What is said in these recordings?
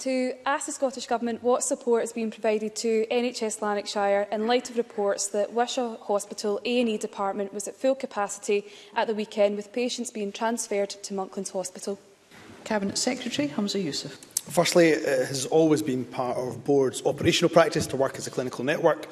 To ask the Scottish Government what support is being provided to NHS Lanarkshire in light of reports that Wishaw Hospital A&E department was at full capacity at the weekend with patients being transferred to Monklands Hospital. Cabinet Secretary Hamza Youssef. Firstly, it has always been part of Board's operational practice to work as a clinical network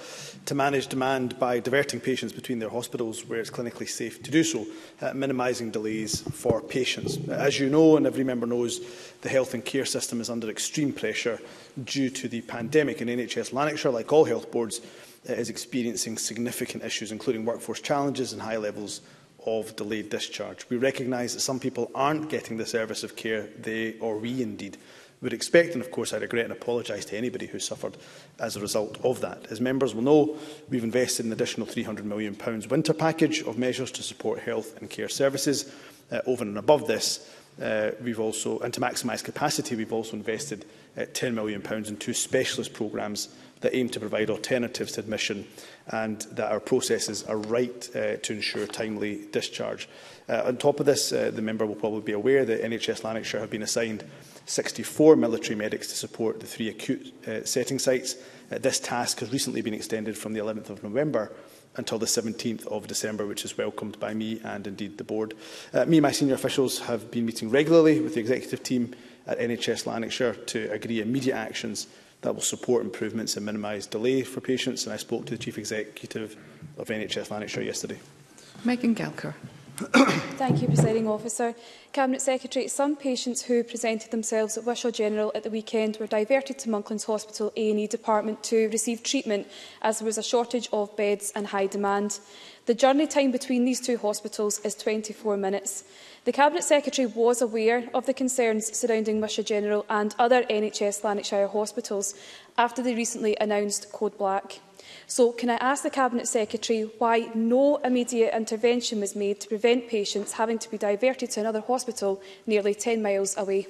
to manage demand by diverting patients between their hospitals where it's clinically safe to do so, uh, minimising delays for patients. As you know, and every member knows, the health and care system is under extreme pressure due to the pandemic, and NHS Lanarkshire, like all health boards, uh, is experiencing significant issues, including workforce challenges and high levels of delayed discharge. We recognise that some people aren't getting the service of care they, or we indeed, would expect, and of course I regret and apologise to anybody who suffered as a result of that. As members will know, we've invested an additional £300 million winter package of measures to support health and care services. Uh, over and above this, uh, we've also, and to maximise capacity, we've also invested uh, £10 million in two specialist programmes that aim to provide alternatives to admission and that our processes are right uh, to ensure timely discharge. Uh, on top of this, uh, the member will probably be aware that NHS Lanarkshire have been assigned 64 military medics to support the three acute uh, setting sites. Uh, this task has recently been extended from the 11th of November until the 17th of December, which is welcomed by me and indeed the board. Uh, me and my senior officials have been meeting regularly with the executive team at NHS Lanarkshire to agree immediate actions that will support improvements and minimise delay for patients. And I spoke to the chief executive of NHS Lanarkshire yesterday. Megan Gelker. Thank you, Presiding Officer. Cabinet Secretary, some patients who presented themselves at Wishaw General at the weekend were diverted to Monklands Hospital A&E Department to receive treatment as there was a shortage of beds and high demand. The journey time between these two hospitals is 24 minutes. The Cabinet Secretary was aware of the concerns surrounding Musha General and other NHS Lanarkshire hospitals after they recently announced Code Black. So can I ask the Cabinet Secretary why no immediate intervention was made to prevent patients having to be diverted to another hospital nearly 10 miles away?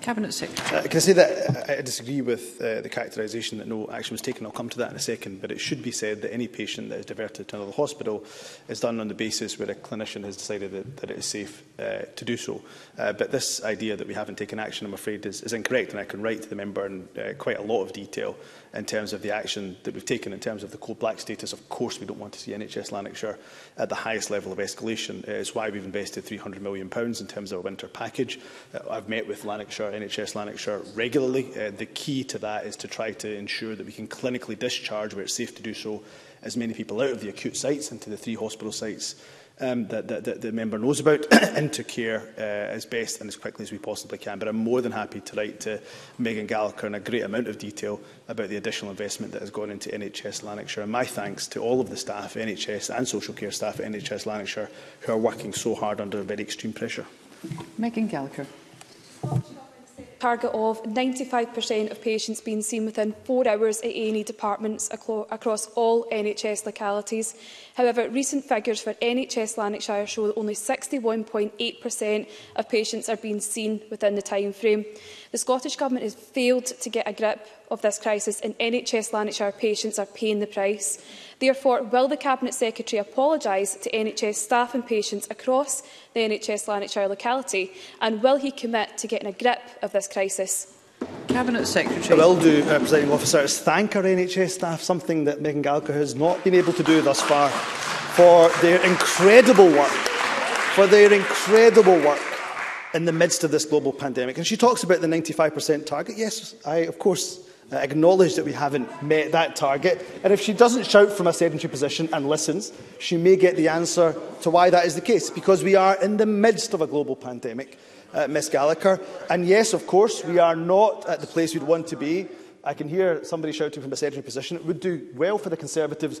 Cabinet Secretary. Uh, can I say that uh, I disagree with uh, the characterisation that no action was taken. I'll come to that in a second, but it should be said that any patient that is diverted to another hospital is done on the basis where a clinician has decided that, that it is safe uh, to do so. Uh, but this idea that we haven't taken action, I'm afraid, is, is incorrect, and I can write to the member in uh, quite a lot of detail in terms of the action that we've taken in terms of the cold black status. Of course, we don't want to see NHS Lanarkshire at the highest level of escalation. Uh, it's why we've invested £300 million in terms of a winter package. Uh, I've met with Lanarkshire Lanarkshire, NHS Lanarkshire regularly. Uh, the key to that is to try to ensure that we can clinically discharge, where it's safe to do so, as many people out of the acute sites into the three hospital sites um, that, that, that the member knows about into care uh, as best and as quickly as we possibly can. But I'm more than happy to write to Megan Gallagher in a great amount of detail about the additional investment that has gone into NHS Lanarkshire. And my thanks to all of the staff, NHS and social care staff at NHS Lanarkshire, who are working so hard under very extreme pressure. Megan Gallagher target of 95% of patients being seen within four hours at A&E departments across all NHS localities. However, recent figures for NHS Lanarkshire show that only 61.8% of patients are being seen within the time frame. The Scottish Government has failed to get a grip of this crisis and NHS Lanarkshire patients are paying the price. Therefore, will the Cabinet Secretary apologise to NHS staff and patients across the NHS Lanarkshire locality and will he commit to getting a grip of this crisis? Cabinet Secretary. I will do, uh, Presiding Officers, thank our NHS staff, something that Megan Gallagher has not been able to do thus far, for their incredible work, for their incredible work in the midst of this global pandemic. And she talks about the 95% target. Yes, I, of course, uh, acknowledge that we haven't met that target. And if she doesn't shout from a sedentary position and listens, she may get the answer to why that is the case, because we are in the midst of a global pandemic, uh, Ms Gallagher. And yes, of course, we are not at the place we'd want to be I can hear somebody shouting from a sedentary position. It would do well for the Conservatives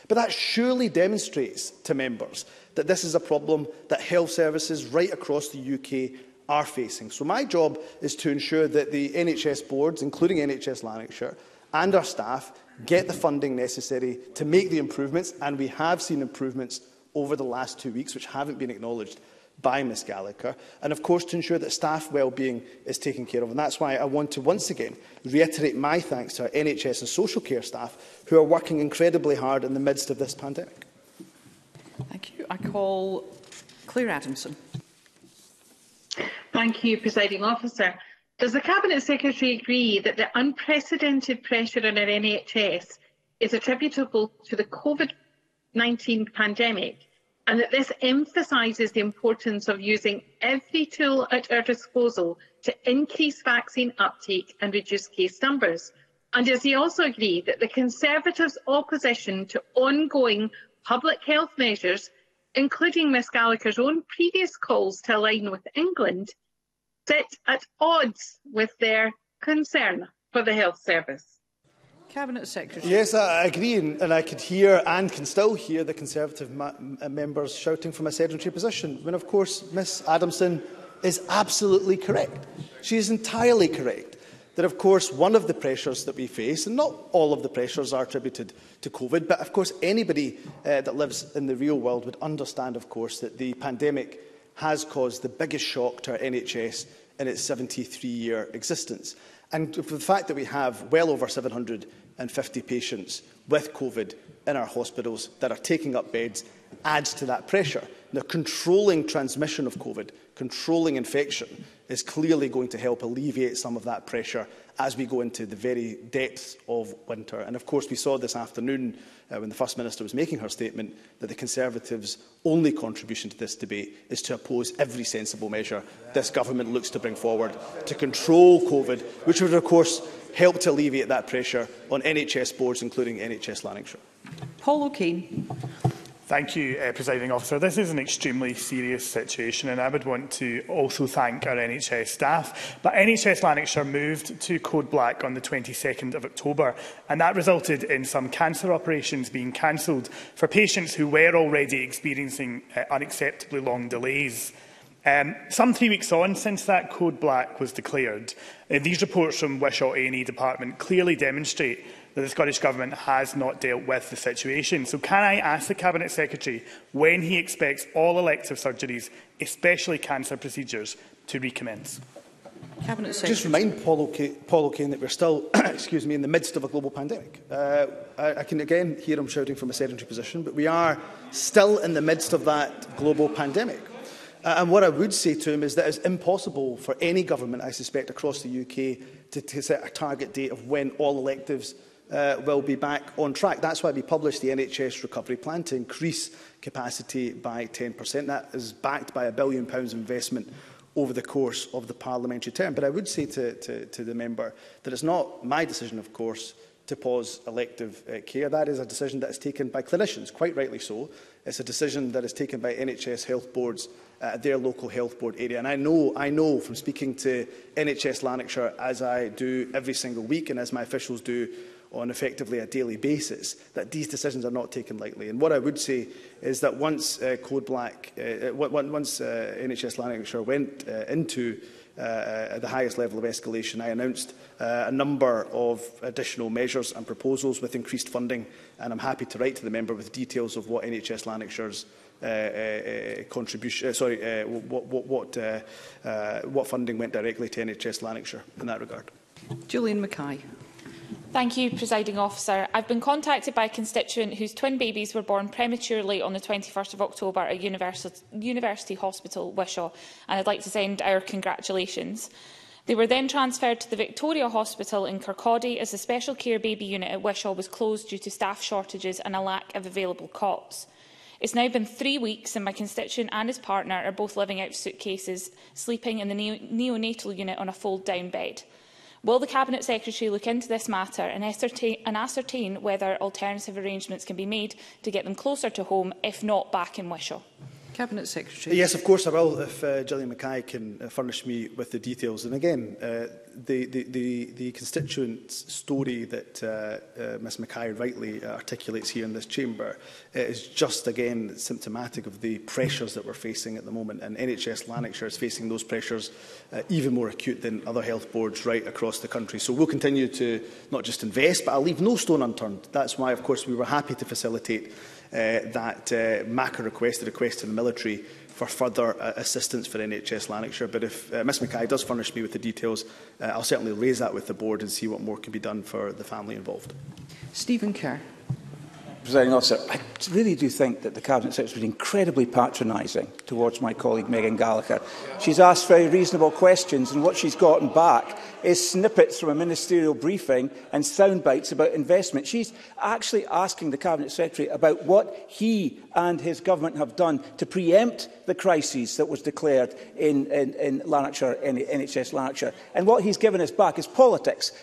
But that surely demonstrates to members that this is a problem that health services right across the UK are facing. So my job is to ensure that the NHS boards, including NHS Lanarkshire, and our staff get the funding necessary to make the improvements, and we have seen improvements over the last two weeks, which haven't been acknowledged by Ms Gallagher, and of course to ensure that staff wellbeing is taken care of. And that's why I want to once again reiterate my thanks to our NHS and social care staff who are working incredibly hard in the midst of this pandemic. Thank you. I call Claire Adamson. Thank you, Presiding Officer. Does the Cabinet Secretary agree that the unprecedented pressure on our NHS is attributable to the COVID-19 pandemic and that this emphasises the importance of using every tool at our disposal to increase vaccine uptake and reduce case numbers. And does he also agree that the Conservatives' opposition to ongoing public health measures, including Ms Gallagher's own previous calls to align with England, sit at odds with their concern for the health service? Cabinet Secretary. Yes, I agree, and I could hear and can still hear the Conservative uh, members shouting from a sedentary position, when of course Ms Adamson is absolutely correct. She is entirely correct that of course one of the pressures that we face, and not all of the pressures are attributed to COVID, but of course anybody uh, that lives in the real world would understand of course that the pandemic has caused the biggest shock to our NHS in its 73-year existence. And the fact that we have well over 700 150 patients with COVID in our hospitals that are taking up beds adds to that pressure. Now, controlling transmission of COVID, controlling infection, is clearly going to help alleviate some of that pressure as we go into the very depths of winter. And of course, we saw this afternoon uh, when the First Minister was making her statement that the Conservatives' only contribution to this debate is to oppose every sensible measure this government looks to bring forward to control COVID, which would, of course, help to alleviate that pressure on NHS boards, including NHS Lanarkshire. Paul O'Kane. Thank you, uh, Presiding Officer. This is an extremely serious situation and I would want to also thank our NHS staff. But NHS Lanarkshire moved to Code Black on the 22nd of October and that resulted in some cancer operations being cancelled for patients who were already experiencing uh, unacceptably long delays. Um, some three weeks on since that code black was declared, uh, these reports from Wishaw A&E Department clearly demonstrate that the Scottish Government has not dealt with the situation. So can I ask the Cabinet Secretary when he expects all elective surgeries, especially cancer procedures, to recommence? Cabinet Secretary. Just remind Paul O'Kane, Paul O'Kane that we're still excuse me, in the midst of a global pandemic. Uh, I, I can again hear him shouting from a sedentary position, but we are still in the midst of that global pandemic. Uh, and what I would say to him is that it's impossible for any government, I suspect, across the UK to, to set a target date of when all electives uh, will be back on track. That's why we published the NHS recovery plan to increase capacity by 10%. That is backed by a billion pounds investment over the course of the parliamentary term. But I would say to, to, to the member that it's not my decision, of course, to pause elective uh, care. That is a decision that is taken by clinicians, quite rightly so, It's a decision that is taken by NHS health boards uh, at uh, their local health board area. And I know, I know from speaking to NHS Lanarkshire, as I do every single week and as my officials do on effectively a daily basis, that these decisions are not taken lightly. And what I would say is that once uh, Code Black, uh, uh once uh, NHS Lanarkshire went uh, into Uh, uh, at the highest level of escalation, I announced uh, a number of additional measures and proposals with increased funding, and I'm happy to write to the member with details of what NHS Lanarkshire's uh, uh, uh, contribution, uh, sorry, uh, what, what, what, uh, uh, what funding went directly to NHS Lanarkshire in that regard. Julian Mackay. Thank you, Presiding Officer. I've been contacted by a constituent whose twin babies were born prematurely on the 21st of October at University, University Hospital, Wishaw, and I'd like to send our congratulations. They were then transferred to the Victoria Hospital in Kirkcaldy as the special care baby unit at Wishaw was closed due to staff shortages and a lack of available cots. It's now been three weeks and my constituent and his partner are both living out of suitcases, sleeping in the neonatal unit on a fold-down bed. Will the Cabinet Secretary look into this matter and ascertain, and ascertain whether alternative arrangements can be made to get them closer to home, if not back in Wishaw? Cabinet Secretary. Yes, of course I will, if uh, Gillian Mackay can uh, furnish me with the details. And again, uh, the, the, the, the constituent story that uh, uh, Ms Mackay rightly articulates here in this chamber uh, is just, again, symptomatic of the pressures that we're facing at the moment. And NHS Lanarkshire is facing those pressures uh, even more acute than other health boards right across the country. So we'll continue to not just invest, but I'll leave no stone unturned. That's why, of course, we were happy to facilitate Uh, that uh, MACA request, the request to the military, for further uh, assistance for NHS Lanarkshire. But if uh, Ms Mackay does furnish me with the details, uh, I'll certainly raise that with the board and see what more can be done for the family involved. Stephen Kerr. Presiding officer, I really do think that the Cabinet Secretary been incredibly patronising towards my colleague Megan Gallagher. She's asked very reasonable questions and what she's gotten back is snippets from a ministerial briefing and sound bites about investment. She's actually asking the Cabinet Secretary about what he and his government have done to preempt the crisis that was declared in, in, in Lanarkshire, in NHS Lanarkshire. And what he's given us back is politics.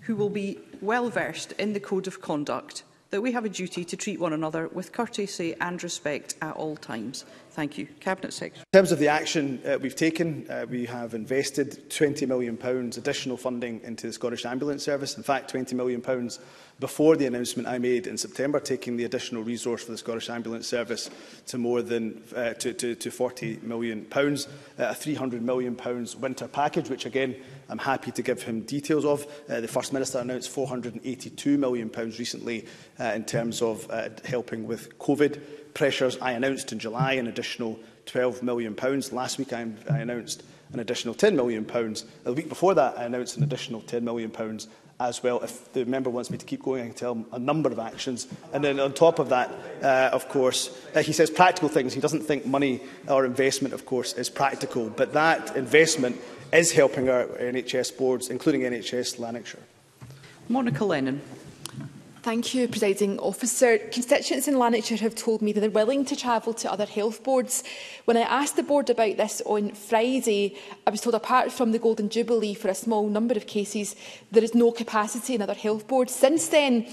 who will be well versed in the Code of Conduct that we have a duty to treat one another with courtesy and respect at all times. Thank you. Cabinet Secretary. In terms of the action uh, we've taken, uh, we have invested £20 million additional funding into the Scottish Ambulance Service. In fact, £20 million before the announcement I made in September, taking the additional resource for the Scottish Ambulance Service to more than uh, to, to, to £40 million, pounds, uh, a £300 million pounds winter package, which again I'm happy to give him details of. Uh, the First Minister announced £482 million pounds recently uh, in terms of uh, helping with COVID pressures. I announced in July an additional £12 million. Pounds. Last week I, I announced an additional £10 million. Pounds. The week before that, I announced an additional £10 million pounds as well. If the member wants me to keep going, I can tell him a number of actions. And then on top of that, uh, of course, uh, he says practical things. He doesn't think money or investment, of course, is practical. But that investment is helping our NHS boards, including NHS Lanarkshire. Monica Lennon. Thank you, Presiding Officer. Constituents in Lanarkshire have told me that they're willing to travel to other health boards. When I asked the board about this on Friday, I was told apart from the Golden Jubilee for a small number of cases, there is no capacity in other health boards. Since then,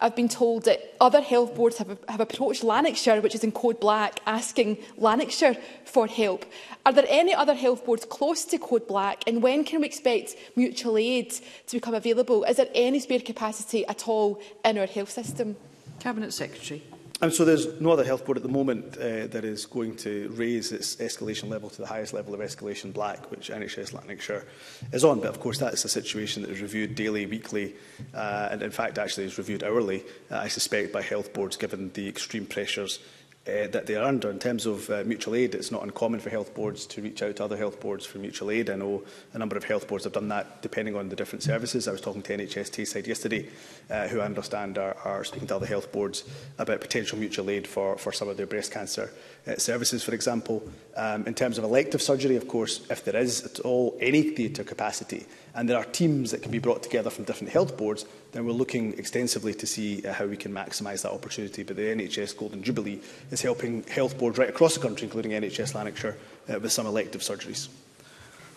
I've been told that other health boards have, have approached Lanarkshire, which is in Code Black, asking Lanarkshire for help. Are there any other health boards close to Code Black and when can we expect mutual aid to become available? Is there any spare capacity at all in our health system? Cabinet Secretary. And so there's no other health board at the moment uh, that is going to raise its escalation level to the highest level of escalation black, which NHS Lanarkshire is on. But of course, that is a situation that is reviewed daily, weekly, uh, and in fact actually is reviewed hourly, uh, I suspect, by health boards, given the extreme pressures uh, that they earned. Or in terms of uh, mutual aid, it's not uncommon for health boards to reach out to other health boards for mutual aid. I know a number of health boards have done that depending on the different services. I was talking to NHS Tayside yesterday, uh, who I understand are, are speaking to other health boards about potential mutual aid for, for some of their breast cancer uh, services, for example. Um, in terms of elective surgery, of course, if there is at all any theatre capacity and there are teams that can be brought together from different health boards, then we're looking extensively to see uh, how we can maximise that opportunity. But the NHS Golden Jubilee is is helping health boards right across the country, including NHS Lanarkshire, uh, with some elective surgeries.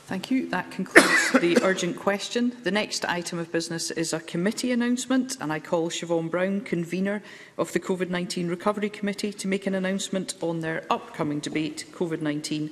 Thank you. That concludes the urgent question. The next item of business is a committee announcement, and I call Siobhan Brown, convener of the COVID-19 Recovery Committee, to make an announcement on their upcoming debate, COVID-19